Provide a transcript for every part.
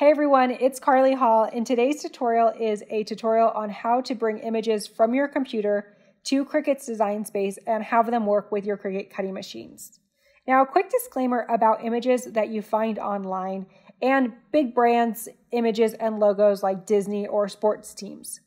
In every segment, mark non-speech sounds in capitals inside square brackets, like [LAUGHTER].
Hey everyone, it's Karley Hall, and today's tutorial is a tutorial on how to bring images from your computer to Cricut's design space and have them work with your Cricut cutting machines. Now, a quick disclaimer about images that you find online and big brands, images, and logos like Disney or sports teams.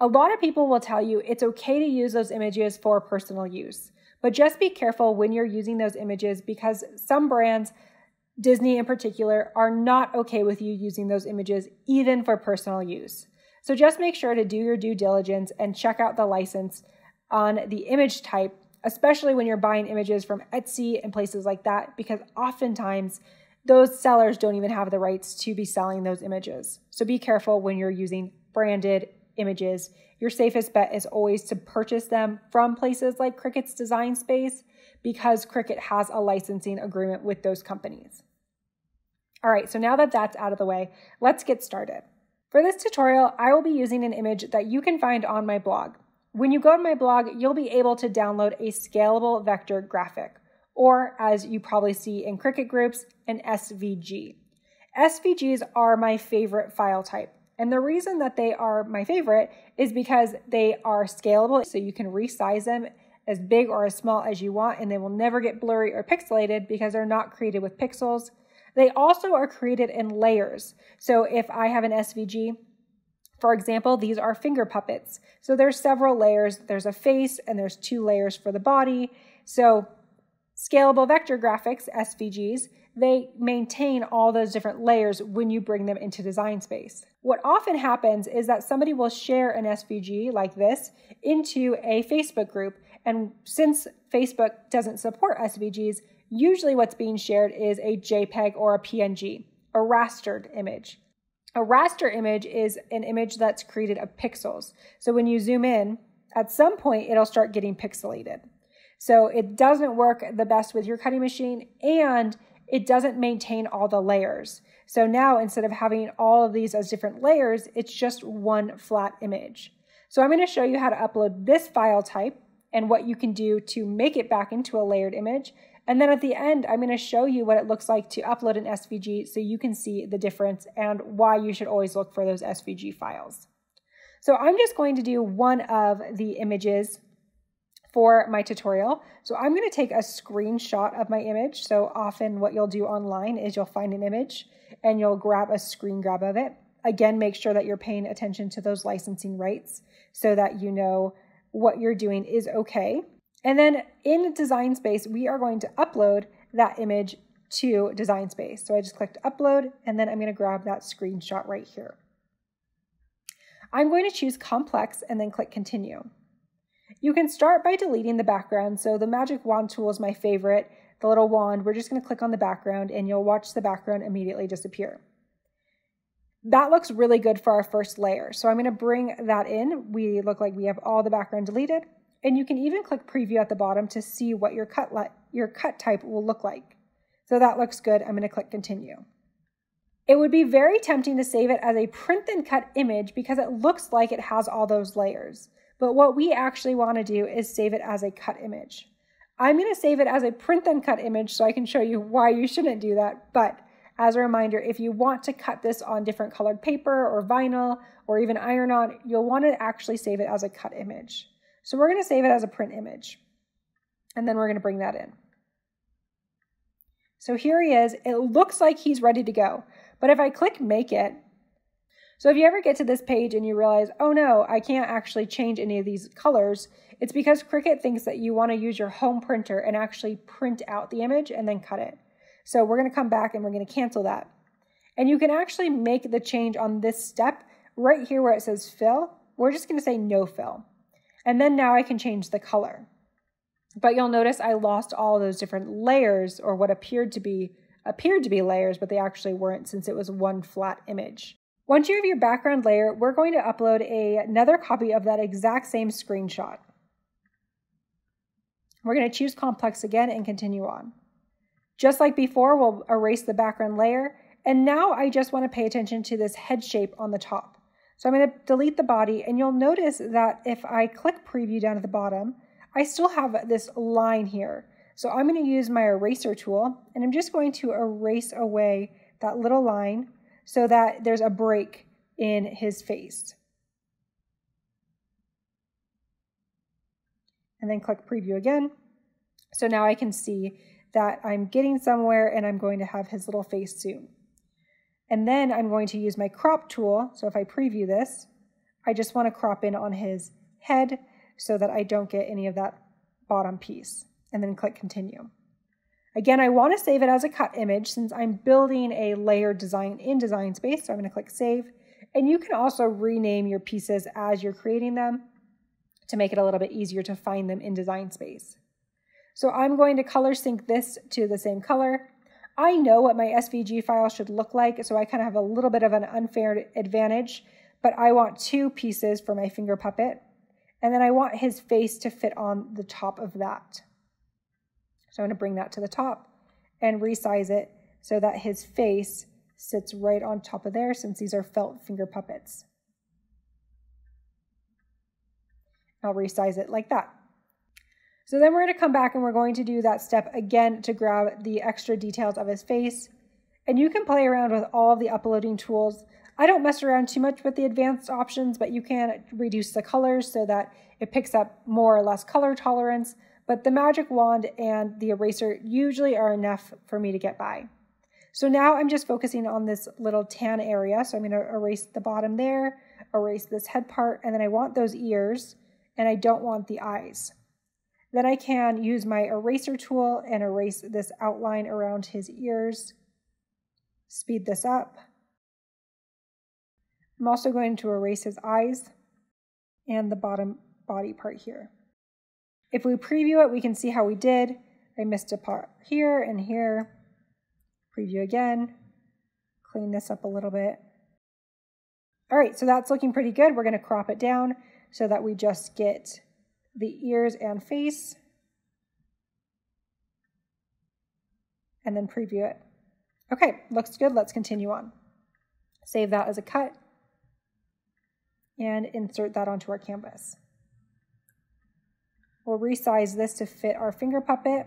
A lot of people will tell you it's okay to use those images for personal use, but just be careful when you're using those images because some brands Disney in particular, are not okay with you using those images even for personal use. So just make sure to do your due diligence and check out the license on the image type, especially when you're buying images from Etsy and places like that, because oftentimes those sellers don't even have the rights to be selling those images. So be careful when you're using branded images. Your safest bet is always to purchase them from places like Cricut's Design Space because Cricut has a licensing agreement with those companies. All right, so now that that's out of the way, let's get started. For this tutorial, I will be using an image that you can find on my blog. When you go to my blog, you'll be able to download a scalable vector graphic, or as you probably see in Cricut groups, an SVG. SVGs are my favorite file type. And the reason that they are my favorite is because they are scalable, so you can resize them as big or as small as you want, and they will never get blurry or pixelated because they're not created with pixels. They also are created in layers. So if I have an SVG, for example, these are finger puppets. So there's several layers. There's a face and there's two layers for the body. So scalable vector graphics, SVGs, they maintain all those different layers when you bring them into design space. What often happens is that somebody will share an SVG like this into a Facebook group. And since Facebook doesn't support SVGs, Usually what's being shared is a JPEG or a PNG, a rastered image. A raster image is an image that's created of pixels. So when you zoom in, at some point it'll start getting pixelated. So it doesn't work the best with your cutting machine and it doesn't maintain all the layers. So now instead of having all of these as different layers, it's just one flat image. So I'm going to show you how to upload this file type and what you can do to make it back into a layered image. And then at the end, I'm going to show you what it looks like to upload an SVG so you can see the difference and why you should always look for those SVG files. So I'm just going to do one of the images for my tutorial. So I'm going to take a screenshot of my image. So often what you'll do online is you'll find an image and you'll grab a screen grab of it. Again, make sure that you're paying attention to those licensing rights so that you know what you're doing is okay. And then in Design Space, we are going to upload that image to Design Space. So I just clicked upload and then I'm going to grab that screenshot right here. I'm going to choose complex and then click continue. You can start by deleting the background. So the magic wand tool is my favorite. The little wand, we're just going to click on the background and you'll watch the background immediately disappear. That looks really good for our first layer. So I'm going to bring that in. We look like we have all the background deleted. And you can even click preview at the bottom to see what your cut, your cut type will look like. So that looks good. I'm going to click continue. It would be very tempting to save it as a print and cut image because it looks like it has all those layers. But what we actually want to do is save it as a cut image. I'm going to save it as a print and cut image so I can show you why you shouldn't do that. But as a reminder, if you want to cut this on different colored paper or vinyl or even iron on, you'll want to actually save it as a cut image. So we're going to save it as a print image. And then we're going to bring that in. So here he is. It looks like he's ready to go. But if I click make it, so if you ever get to this page and you realize, oh no, I can't actually change any of these colors, it's because Cricut thinks that you want to use your home printer and actually print out the image and then cut it. So we're going to come back and we're going to cancel that. And you can actually make the change on this step right here where it says fill. We're just going to say no fill. And then now I can change the color. But you'll notice I lost all those different layers or what appeared to be appeared to be layers, but they actually weren't since it was one flat image. Once you have your background layer, we're going to upload a, another copy of that exact same screenshot. We're going to choose complex again and continue on. Just like before, we'll erase the background layer. And now I just want to pay attention to this head shape on the top. So I'm going to delete the body and you'll notice that if I click preview down at the bottom, I still have this line here. So I'm going to use my eraser tool and I'm just going to erase away that little line so that there's a break in his face. And then click preview again. So now I can see that I'm getting somewhere and I'm going to have his little face soon. And then I'm going to use my crop tool. So if I preview this, I just want to crop in on his head so that I don't get any of that bottom piece. And then click continue. Again, I want to save it as a cut image since I'm building a layered design in Design Space. So I'm going to click Save. And you can also rename your pieces as you're creating them to make it a little bit easier to find them in Design Space. So I'm going to color sync this to the same color. I know what my SVG file should look like, so I kind of have a little bit of an unfair advantage, but I want two pieces for my finger puppet, and then I want his face to fit on the top of that. So I'm going to bring that to the top and resize it so that his face sits right on top of there since these are felt finger puppets. I'll resize it like that. So then we're going to come back and we're going to do that step again to grab the extra details of his face. And you can play around with all of the uploading tools. I don't mess around too much with the advanced options, but you can reduce the colors so that it picks up more or less color tolerance. But the magic wand and the eraser usually are enough for me to get by. So now I'm just focusing on this little tan area. So I'm going to erase the bottom there, erase this head part, and then I want those ears, and I don't want the eyes. Then I can use my eraser tool and erase this outline around his ears. Speed this up. I'm also going to erase his eyes and the bottom body part here. If we preview it, we can see how we did. I missed a part here and here. Preview again. Clean this up a little bit. All right, so that's looking pretty good. We're gonna crop it down so that we just get the ears and face, and then preview it. Okay, looks good. Let's continue on. Save that as a cut and insert that onto our canvas. We'll resize this to fit our finger puppet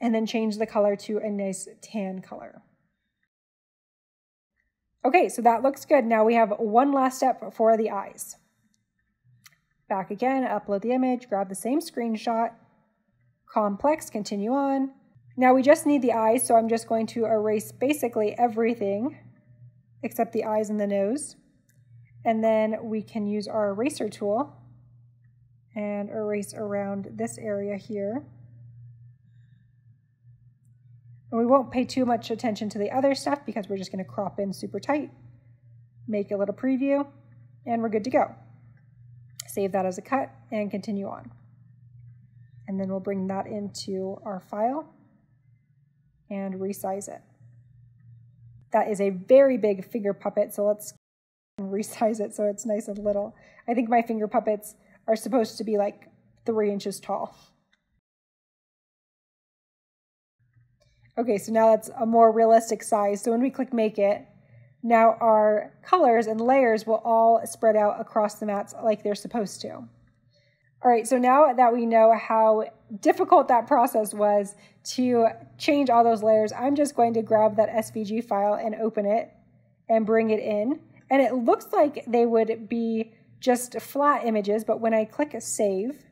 and then change the color to a nice tan color. Okay, so that looks good. Now we have one last step for the eyes. Back again, upload the image, grab the same screenshot, complex, continue on. Now we just need the eyes, so I'm just going to erase basically everything except the eyes and the nose. And then we can use our eraser tool and erase around this area here. And we won't pay too much attention to the other stuff because we're just going to crop in super tight, make a little preview, and we're good to go. Save that as a cut and continue on. And then we'll bring that into our file and resize it. That is a very big finger puppet, so let's [LAUGHS] resize it so it's nice and little. I think my finger puppets are supposed to be like three inches tall. Okay, so now that's a more realistic size. So when we click make it, now our colors and layers will all spread out across the mats like they're supposed to. All right, so now that we know how difficult that process was to change all those layers, I'm just going to grab that SVG file and open it and bring it in. And it looks like they would be just flat images, but when I click save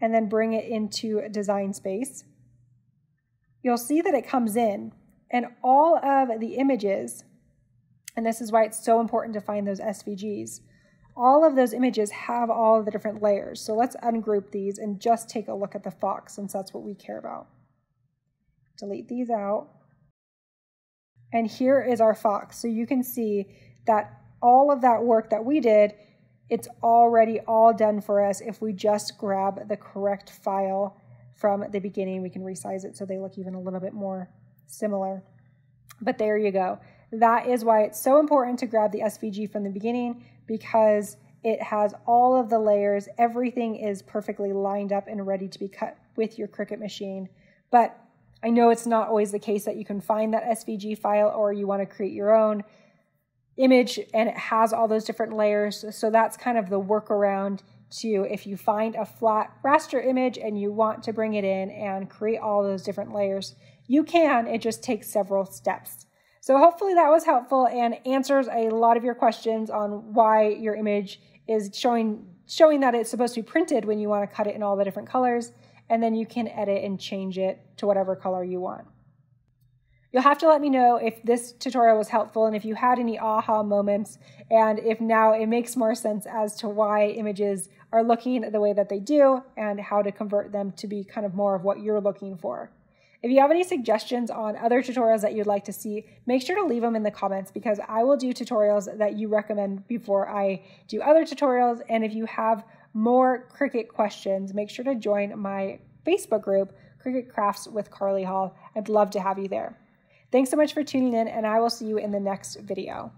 and then bring it into design space, you'll see that it comes in and all of the images, and this is why it's so important to find those SVGs, all of those images have all of the different layers. So let's ungroup these and just take a look at the fox since that's what we care about. Delete these out. And here is our fox. So you can see that all of that work that we did, it's already all done for us if we just grab the correct file from the beginning. We can resize it so they look even a little bit more similar. But there you go. That is why it's so important to grab the SVG from the beginning because it has all of the layers. Everything is perfectly lined up and ready to be cut with your Cricut machine. But I know it's not always the case that you can find that SVG file or you want to create your own image and it has all those different layers. So that's kind of the workaround to if you find a flat raster image and you want to bring it in and create all those different layers, You can, it just takes several steps. So hopefully that was helpful and answers a lot of your questions on why your image is showing showing that it's supposed to be printed when you want to cut it in all the different colors and then you can edit and change it to whatever color you want. You'll have to let me know if this tutorial was helpful and if you had any aha moments and if now it makes more sense as to why images are looking the way that they do and how to convert them to be kind of more of what you're looking for. If you have any suggestions on other tutorials that you'd like to see, make sure to leave them in the comments because I will do tutorials that you recommend before I do other tutorials. And if you have more Cricut questions, make sure to join my Facebook group, Cricut Crafts with Karley Hall. I'd love to have you there. Thanks so much for tuning in, and I will see you in the next video.